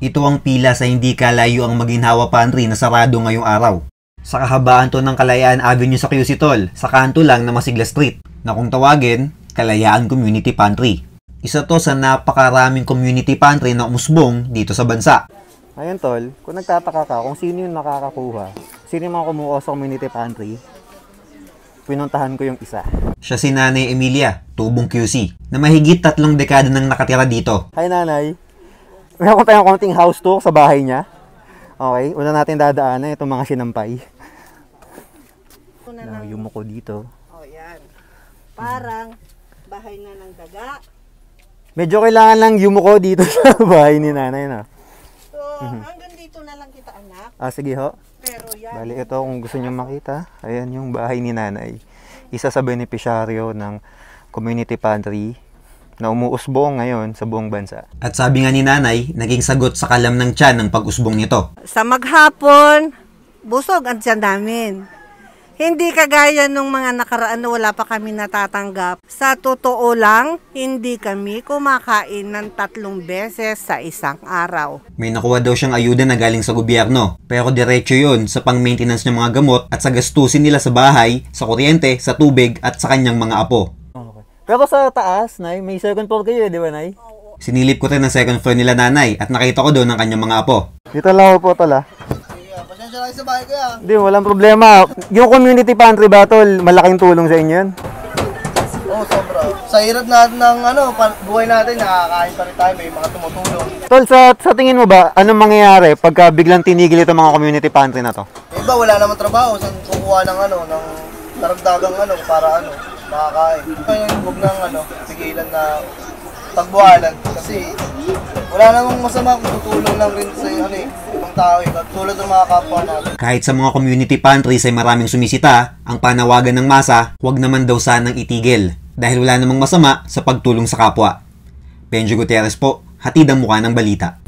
Ito ang pila sa hindi kalayo ang maginhawa pantry na sarado ngayong araw. Sa kahabaan to ng Kalayaan Avenue sa QC Tol, sa kanto lang na Masigla Street, na kung tawagin, Kalayaan Community Pantry. Isa to sa napakaraming community pantry na umusbong dito sa bansa. Ayun tol, kung nagtataka ka kung sino yung nakakakuha, sino yung mga kumuha sa community pantry, pinuntahan ko yung isa. Siya si Nanay Emilia, tubong QC, na mahigit tatlong dekada nang nakatira dito. Hi nanay, meron tayong konting house tour sa bahay niya. Okay, una natin dadaanan itong mga sinampay. Na ng, yumuko dito. oh yan. Parang bahay na ng daga. Medyo kailangan lang yumuko dito sa bahay ni nanay na. So, hanggang dito na lang kita anak. Ah, sige ho. Pero yan, Bali, ito kung gusto nyo makita, ayan yung bahay ni nanay. Isa sa benepisyaryo ng community pantry na umuusbong ngayon sa buong bansa. At sabi nga ni Nanay, naging sagot sa kalam ng tiyan ng pag-usbong nito. sa maghapon, busog ang tiyan namin. Hindi kagaya nung mga nakaraan na wala pa kami natatanggap. Sa totoo lang, hindi kami kumakain ng tatlong beses sa isang araw. May nakuha daw siyang ayuda na galing sa gobyerno, pero diretso yun sa pang-maintenance ng mga gamot at sa gastusin nila sa bahay, sa kuryente, sa tubig at sa kanyang mga apo. Pero sa taas, Nay, may second floor kayo, eh, di ba, Nay? Sinilip ko rin ang second floor nila nanay at nakita ko doon ang kanyang mga apo. Dito lang po, tol, ah. Pasensya lang sa bahay ko yan. Hindi, walang problema. Yung community pantry battle, malaking tulong sa inyo yun. Oo, sobra. Sa hirap natin ng ano, buhay natin, nakakain pa rin tayo, may mga tumutulong. Tol, sa, sa tingin mo ba, anong mangyayari pagka biglang tinigil itong mga community pantry na to? Iba, wala naman trabaho, saan kukuha ng ano, ng daragdagang ano, para ano, makakain. Kaya huwag ng ano, pigilan na pagbuhalan. Kasi wala namang masama kung tutulong lang rin sa ano eh, ibang tao eh, tulad ng mga kapwa natin. Kahit sa mga community pantries ay maraming sumisita, ang panawagan ng masa, huwag naman daw sanang itigil dahil wala namang masama sa pagtulong sa kapwa. Benjo Gutierrez po, hatid ang mukha ng balita.